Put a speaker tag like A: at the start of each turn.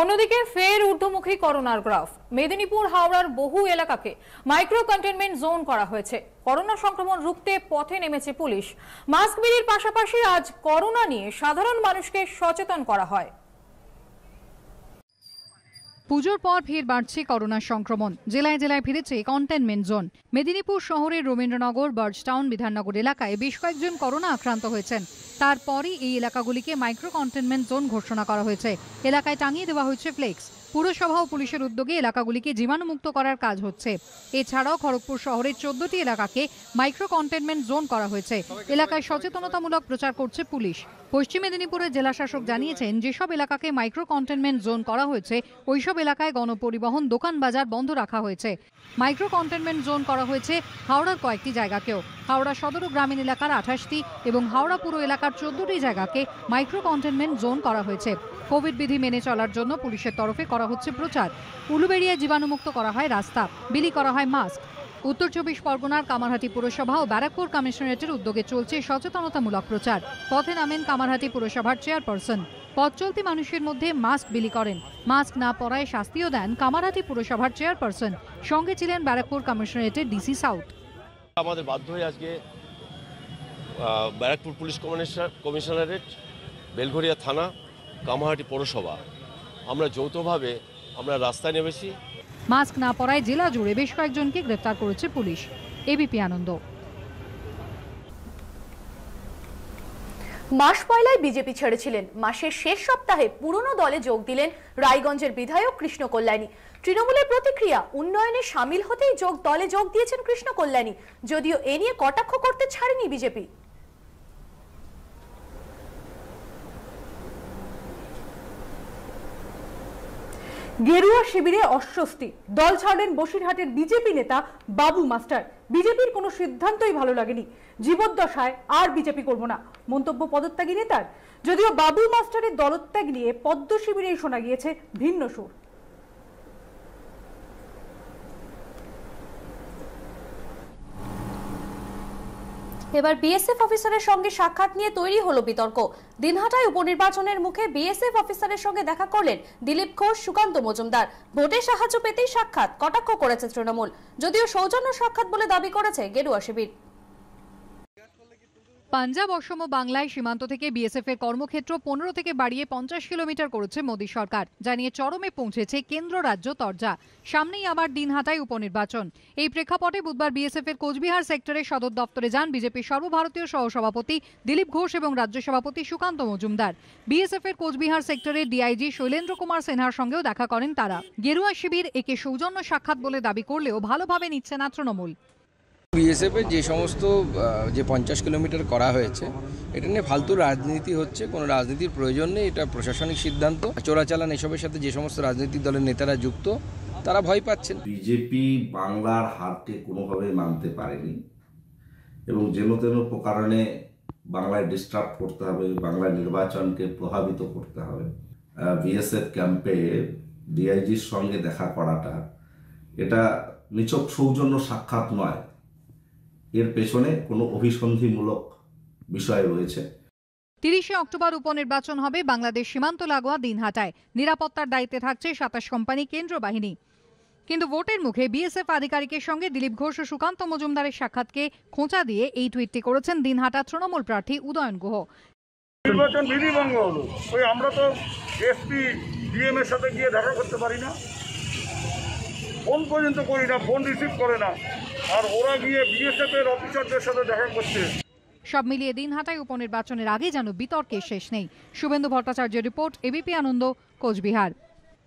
A: অন্যদিকে ফের ঊর্ধ্বমুখী করোনার গ্রাফ। মেদিনীপুর, হাওড়ার বহু এলাকাকে মাইক্রো কন্টেনমেন্ট জোন করা হয়েছে। করোনা সংক্রমণ রুখতে পথে নেমেছে পুলিশ। মাস্ক বিলির পাশাপাশি আজ করোনা নিয়ে সাধারণ মানুষকে সচেতন করা হয়।
B: পুজোর পর ফের বাড়ছে করোনা সংক্রমণ। জেলায় জেলায় ফিরেছে কন্টেনমেন্ট জোন মেদিনীপুর শহরের রবীন্দ্রনগর বার্জটাউন বিধাননগর এলাকায় বেশ কয়েকজন করোনা আক্রান্ত হয়েছেন। তারপরই এই এলাকাগুলিকে মাইক্রো কন্টেনমেন্ট জোন ঘোষণা করা হয়েছে। এলাকায় টাঙিয়ে দেওয়া হয়েছে ফ্লেক্স পুরসভা ও পুলিশের উদ্যোগে এলাকাগুলিকে জীবাণুমুক্ত করার কাজ হচ্ছে। এছাড়াও খড়গপুর শহরের চোদ্দটি এলাকাকে মাইক্রো কন্টেনমেন্ট জোন করা হয়েছে। এলাকায় সচেতনতামূলক প্রচার করছে পুলিশ। পশ্চিম মেদিনীপুরের জেলাশাসক জানিয়েছেন, যেসব এলাকাকে মাইক্রো কন্টেনমেন্ট জোন করা হয়েছে, ওইসব এলাকায় গণপরিবহন, দোকান বাজার বন্ধ রাখা হয়েছে। মাইক্রো কন্টেনমেন্ট জোন করা হয়েছে হাওড়ার কয়েকটি জায়গাকেও। হাওড়া সদর ও গ্রামীণ এলাকার আঠাশটি এবং হাওড়া পুরো এলাকার চোদ্দটি জায়গাকে মাইক্রো কন্টেনমেন্ট জোন করা হয়েছে। কোভিড বিধি মেনে চলার জন্য পুলিশের তরফে করা হচ্ছে প্রচার। উলুবেড়িয়ায় জীবাণুমুক্ত করা হয় রাস্তা, বিলি করা হয় মাস্ক। উত্তর চব্বিশ পরগনার কামারহাটি পুরসভা ও ব্যারাকপুর কমিশনারেটের উদ্যোগে চলছে সচেতনতামূলক প্রচার। পথে নামেন কামারহাটি পুরসভার চেয়ারপারসন। পথ চলতি মানুষের মধ্যে মাস্ক বিলি করেন। মাস্ক না পরায় শাস্তিও দেন কামারহাটি পুরসভার চেয়ারপারসন। সঙ্গে ছিলেন ব্যারাকপুর কমিশনারেটের ডিসি সাউথ।
C: আমাদের বাধ্য হয়ে আজকে ব্যারাকপুর পুলিশ কমিশনারেট বেলঘরিয়া থানা কামাহাটি পৌরসভা। আমরা যৌথভাবে আমরা রাস্তায় নেমেছি।
B: মাস্ক না পরায় জেলা জুড়ে বেশ কয়েকজনকে গ্রেফতার করেছে পুলিশ। এবিপি আনন্দ।
D: মাস পয়লায় বিজেপি ছেড়েছিলেন। মাসের শেষ সপ্তাহে পুরনো দলে যোগ দিলেন রায়গঞ্জের বিধায়ক কৃষ্ণ কল্যাণী। তৃণমূলের প্রতিক্রিয়া উন্নয়নে সামিল হতেই যোগ দলে যোগ দিয়েছেন কৃষ্ণ কল্যাণী। যদিও এ নিয়ে কটাক্ষ করতে ছাড়েনি বিজেপি।
E: গেরুয়া শিবিরে অস্বস্তি। দল ছাড়লেন বসিরহাটের বিজেপি নেতা বাবু মাস্টার। বিজেপির কোনো সিদ্ধান্তই ভালো লাগেনি। জীবদ্দশায় আর বিজেপি করব না। মন্তব্য পদত্যাগী নেতার। যদিও বাবু মাস্টারের দলত্যাগ নিয়ে পদ্ম শিবিরেই শোনা গিয়েছে ভিন্ন সুর।
D: এবার বিএসএফ অফিসারের সঙ্গে সাক্ষাৎ নিয়ে তৈরি হলো বিতর্ক। দিনহাটায় উপনির্বাচনের মুখে বিএসএফ অফিসারের সঙ্গে দেখা করলেন দিলীপ ঘোষ, সুকান্ত মজুমদার। ভোটে সাহায্য পেতেই সাক্ষাৎ, কটাক্ষ করেছে তৃণমূল। যদিও সৌজন্য সাক্ষাৎ বলে দাবি করেছে গেরুয়া শিবির।
B: পাঞ্জাব অসম ও বাংলায় সীমান্ত থেকে বিএসএফ এর কর্মক্ষেত্র পনেরো থেকে বাড়িয়ে পঞ্চাশ কিলোমিটার করেছে মোদী সরকার জানিয়ে চরমে পৌঁছেছে কেন্দ্র রাজ্য তরজা। সামনেই আবার দিনহাটায় উপনির্বাচন। এই প্রেক্ষাপটে বুধবার বিএসএফ এর কোচবিহার সেক্টরের সদর দপ্তরে যান বিজেপির সর্বভারতীয় সহসভাপতি দিলীপ ঘোষ এবং রাজ্য সভাপতি সুকান্ত মজুমদার। বিএসএফ এর কোচবিহার সেক্টরের ডিআইজি শৈলেন্দ্র কুমার সিনহার সঙ্গেও দেখা করেন তারা। গেরুয়া শিবির একে সৌজন্য সাক্ষাৎ বলে দাবি করলেও ভালোভাবে নিচ্ছে না তৃণমূল।
F: বিএসএফের যে সমস্ত যে পঞ্চাশ কিলোমিটার করা হয়েছে, এটা নিয়ে ফালতু রাজনীতি হচ্ছে, কোনো রাজনীতির প্রয়োজন নেই, এটা প্রশাসনিক সিদ্ধান্ত। চোরাচালান এসবের সাথে যে সমস্ত রাজনৈতিক দলের নেতারা যুক্ত, তারা ভয় পাচ্ছেন।
G: বিজেপি বাংলার হারকে কোনোভাবে মানতে পারেনি, এবং যেন তেন প্রকারণে বাংলায় ডিস্টার্ব করতে হবে, বাংলার নির্বাচনকে প্রভাবিত করতে হবে। বিএসএফ ক্যাম্পে ডিআইজির সঙ্গে দেখা করাটা, এটা নিছক সৌজন্য সাক্ষাৎ নয়। এর পেছনে কোনো অভিসন্ধিমূলক বিষয় রয়েছে।
B: তিরিশে অক্টোবর উপনির্বাচন হবে বাংলাদেশ সীমান্ত লাগোয়া দিনহাটায়। নিরাপত্তার দায়িত্বে থাকছে সাতাশ কোম্পানি কেন্দ্র বাহিনী। কিন্তু ভোটের মুখে বিএসএফ আধিকারিকের সঙ্গে দিলীপ ঘোষ ও সুকান্ত মজুমদারের সাক্ষাৎকে খোঁচা দিয়ে এই টুইটটি করেছেন দিনহাটা তৃণমূল প্রার্থী উদয়ন গুহ।
H: নির্বাচন বিধিভঙ্গ হলো। ওই আমরা তো এসপি ডিএম এর সাথে গিয়ে দেখা করতে পারি না। ফোন পর্যন্ত করি না ফোন রিসিভ করে না। আর ওরা গিয়ে বিএসএফ এর অফিসারদের সাথে দেখা করছে।
B: সব মিলিয়ে দিনহাটায় উপনির্বাচনের আগে যেন বিতর্কের শেষ নেই। শুভেন্দু ভট্টাচার্যের রিপোর্ট এবিপি আনন্দ, কোচবিহার।